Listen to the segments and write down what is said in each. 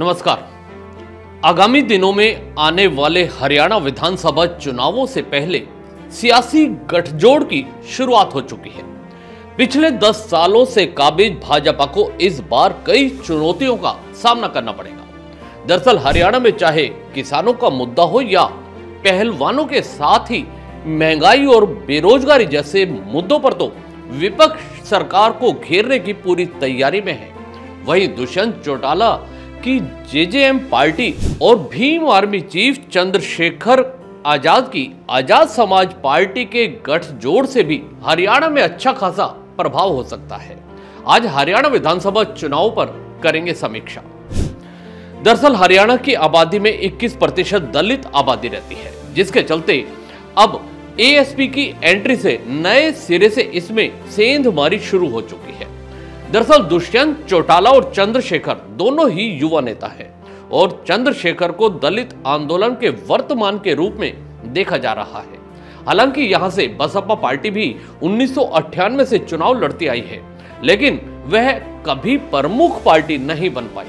नमस्कार। आगामी दिनों में आने वाले हरियाणा विधानसभा चुनावों से पहले सियासी गठजोड़ की शुरुआत हो चुकी है। पिछले 10 सालों से काबिज भाजपा को इस बार कई चुनौतियों का सामना करना पड़ेगा। दरअसल हरियाणा में चाहे किसानों का मुद्दा हो या पहलवानों के साथ ही महँगाई और बेरोजगारी जैसे मुद्दों पर तो विपक्ष सरकार को घेरने की पूरी तैयारी में है। वहीं दुष्यंत चौटाला की जेजेएम पार्टी और भीम आर्मी चीफ चंद्रशेखर आज़ाद की आज़ाद समाज पार्टी के गठजोड़ से भी हरियाणा में अच्छा खासा प्रभाव हो सकता है। आज हरियाणा विधानसभा चुनाव पर करेंगे समीक्षा। दरअसल हरियाणा की आबादी में 21 प्रतिशत दलित आबादी रहती है, जिसके चलते अब एएसपी की एंट्री से नए सिरे से इसमें सेंधमारी शुरू हो चुकी है। दरअसल दुष्यंत, चौटाला और चंद्रशेखर दोनों ही युवा नेता हैं और चंद्रशेखर को दलित आंदोलन के वर्तमान के रूप में देखा जा रहा है। हालाँकि यहाँ से बसपा पार्टी भी उन्नीस से चुनाव लड़ती आई है, लेकिन वह कभी प्रमुख पार्टी नहीं बन पाई।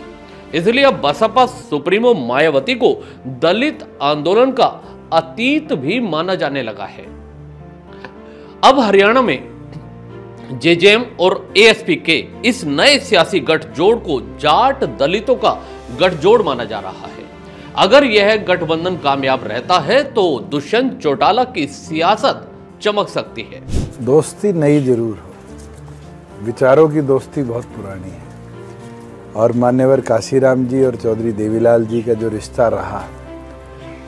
इसलिए अब बसपा सुप्रीमो मायावती को दलित आंदोलन का अतीत भी माना जाने लगा है। अब हरियाणा में जेजेएम और एएसपी के इस नए सियासी गठजोड़ को जाट दलितों का गठजोड़ माना जा रहा है। अगर यह गठबंधन कामयाब रहता है तो दुष्यंत चौटाला की सियासत चमक सकती है। दोस्ती नई ज़रूर हो। विचारों की दोस्ती बहुत पुरानी है। और मान्यवर काशीराम जी और चौधरी देवीलाल जी का जो रिश्ता रहा,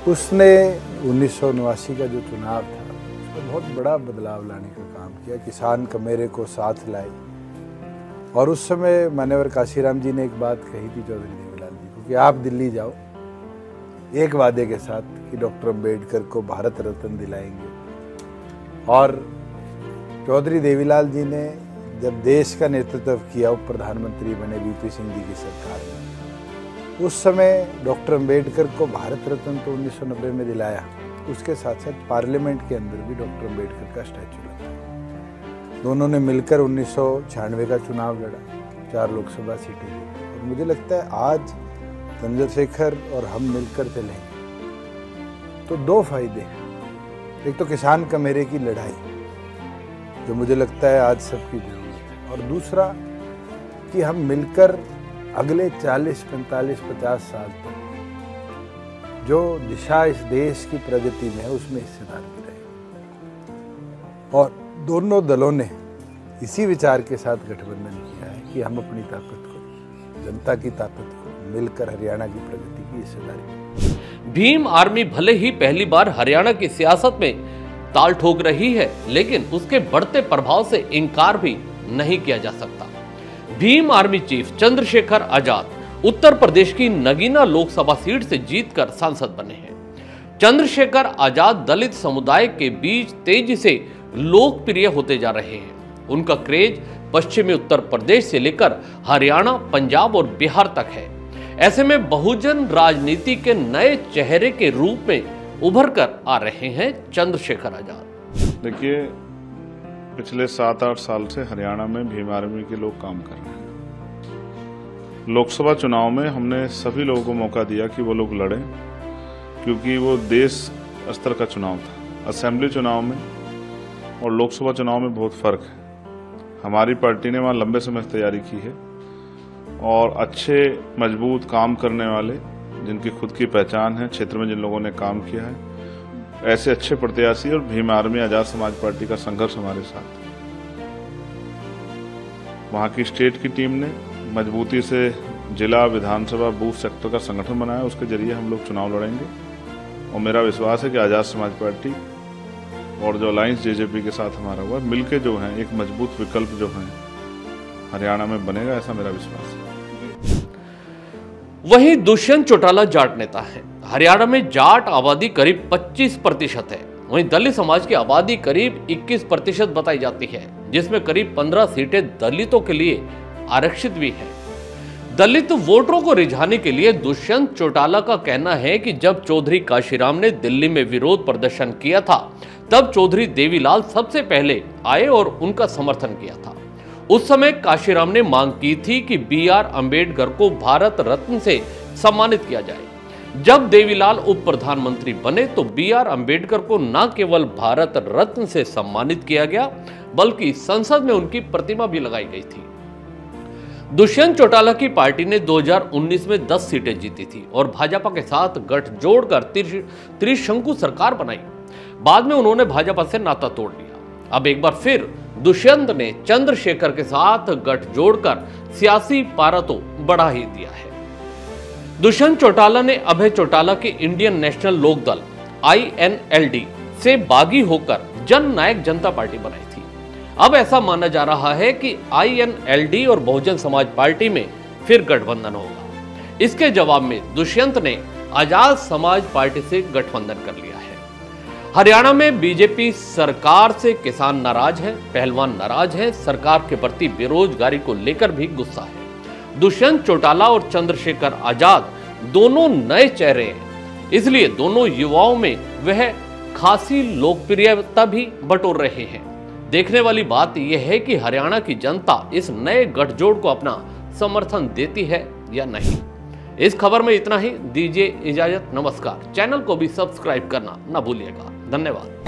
उसने उन्नीस सौ नवासी का जो चुनाव था उसमें बहुत बड़ा बदलाव लाने का काम किया। किसान कमेरे को साथ लाई और उस समय मान्यवर काशीराम जी ने एक बात कही थी चौधरी देवीलाल जी को कि आप दिल्ली जाओ, एक वादे के साथ कि डॉक्टर अंबेडकर को भारत रत्न दिलाएँगे। और चौधरी देवीलाल जी ने जब देश का नेतृत्व किया, वो प्रधानमंत्री बने वीपी सिंह जी की सरकार में। उस समय डॉक्टर अंबेडकर को भारत रत्न तो 1990 में दिलाया। उसके साथ साथ पार्लियामेंट के अंदर भी डॉक्टर अंबेडकर का स्टैचू लगा दोनों ने मिलकर उन्नीस सौ छियानवे का चुनाव लड़ा, चार लोकसभा सीटें और मुझे लगता है आज चंद्रशेखर और हम मिलकर चलेंगे। तो दो फ़ायदे हैं। एक तो किसान कमेरे की लड़ाई, जो मुझे लगता है आज सबकी ज़रूरत है। और दूसरा कि हम मिलकर अगले 40, 45, 50 साल तक जो दिशा इस देश की प्रगति में है उसमें हिस्सेदारी रहे और दोनों दलों ने इसी विचार के साथ गठबंधन किया है कि हम अपनी ताकत को जनता की ताकत को मिलकर हरियाणा की प्रगति की हिस्सेदारी भीम आर्मी भले ही पहली बार हरियाणा की सियासत में ताल ठोक रही है लेकिन उसके बढ़ते प्रभाव से इनकार भी नहीं किया जा सकता। भीम आर्मी चीफ चंद्रशेखर आज़ाद उत्तर प्रदेश की नगीना लोकसभा सीट से जीतकर सांसद बने हैं। चंद्रशेखर आज़ाद दलित समुदाय के बीच तेज़ी से लोकप्रिय होते जा रहे हैं। उनका क्रेज पश्चिमी उत्तर प्रदेश से लेकर हरियाणा, पंजाब और बिहार तक है। ऐसे में बहुजन राजनीति के नए चेहरे के रूप में उभर कर आ रहे हैं चंद्रशेखर आज़ाद। देखिए पिछले सात आठ साल से हरियाणा में भीम आर्मी के लोग काम कर रहे हैं। लोकसभा चुनाव में हमने सभी लोगों को मौका दिया कि वो लोग लड़ें, क्योंकि वो देश स्तर का चुनाव था। असेंबली चुनाव में और लोकसभा चुनाव में बहुत फ़र्क है। हमारी पार्टी ने वहाँ लंबे समय से तैयारी की है और अच्छे, मज़बूत काम करने वाले, जिनकी खुद की पहचान है, क्षेत्र में जिन लोगों ने काम किया है ऐसे अच्छे प्रत्याशी और भीम आर्मी आज़ाद समाज पार्टी का संघर्ष हमारे साथ। वहाँ की स्टेट की टीम ने मजबूती से जिला विधानसभा बूथ सेक्टर का संगठन बनाया, उसके ज़रिए हम लोग चुनाव लड़ेंगे। और मेरा विश्वास है कि आज़ाद समाज पार्टी और जो अलायंस जेजेपी के साथ हमारा हुआ, मिलके जो है, एक मज़बूत विकल्प जो है, हरियाणा में बनेगा ऐसा मेरा विश्वास है। वहीं दुष्यंत चौटाला जाट नेता है। हरियाणा में जाट आबादी करीब 25 प्रतिशत है। वहीं दलित समाज की आबादी करीब 21 प्रतिशत बताई जाती है, जिसमें करीब 15 सीटें दलितों के लिए आरक्षित भी है। दलित वोटरों को रिझाने के लिए दुष्यंत चौटाला का कहना है कि जब चौधरी काशीराम ने दिल्ली में विरोध प्रदर्शन किया था, तब चौधरी देवीलाल सबसे पहले आए और उनका समर्थन किया था। उस समय काशीराम ने मांग की थी कि बी आर अंबेडकर को भारत रत्न से सम्मानित किया जाए। जब देवीलाल उप प्रधानमंत्री बने तो बी आर अंबेडकर को न केवल भारत रत्न से सम्मानित किया गया, बल्कि संसद में उनकी प्रतिमा भी लगाई गई थी। दुष्यंत चौटाला की पार्टी ने 2019 में 10 सीटें जीती थी और भाजपा के साथ गठजोड़ कर त्रिशंकु सरकार बनाई। बाद में उन्होंने भाजपा से नाता तोड़ लिया। अब एक बार फिर दुष्यंत ने चंद्रशेखर के साथ गठजोड़ कर सियासी पारा तो बढ़ा ही दिया है। दुष्यंत चौटाला ने अभय चौटाला के इंडियन नेशनल लोकदल आई से बागी होकर जन नायक जनता पार्टी बनाई थी। अब ऐसा माना जा रहा है कि आई और बहुजन समाज पार्टी में फिर गठबंधन होगा। इसके जवाब में दुष्यंत ने आज़ाद समाज पार्टी से गठबंधन कर लिया है। हरियाणा में बीजेपी सरकार से किसान नाराज़ है, पहलवान नाराज़ है, सरकार के प्रति बेरोजगारी को लेकर भी गुस्सा है। दुष्यंत चौटाला और चंद्रशेखर आज़ाद दोनों नए चेहरे हैं। इसलिए दोनों युवाओं में वह खासी लोकप्रियता भी बटोर रहे हैं। देखने वाली बात यह है कि हरियाणा की जनता इस नए गठजोड़ को अपना समर्थन देती है या नहीं। इस खबर में इतना ही। दीजिए इजाज़त। नमस्कार। चैनल को भी सब्सक्राइब करना ना भूलिएगा। धन्यवाद।